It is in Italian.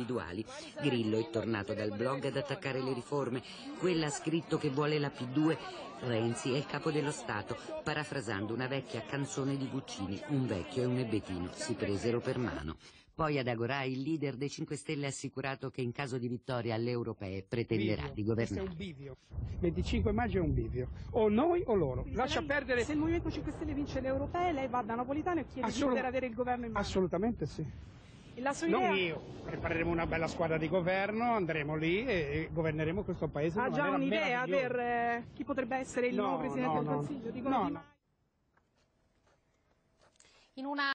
individuali. Grillo è tornato dal blog ad attaccare le riforme. Quella ha scritto che vuole la P2. Renzi è il capo dello Stato, parafrasando una vecchia canzone di Guccini. Un vecchio e un ebbetino si presero per mano. Poi ad Agorà il leader dei 5 Stelle ha assicurato che in caso di vittoria alle europee pretenderà Bivio. di Questo è governare. un bivio. 25 maggio è un bivio. O noi o loro. Lascia lei- perdere. Se il Movimento 5 Stelle vince le europee, lei va da Napolitano e chiede di Assolut- poter avere il governo in mano. Assolutamente sì. La sua Non idea io. Prepareremo una bella squadra di governo, andremo lì e, governeremo questo paese. ha già un'idea per eh, chi potrebbe essere il No, nuovo Presidente no, del no. Consiglio? Dicono No, Di no. Maio. In una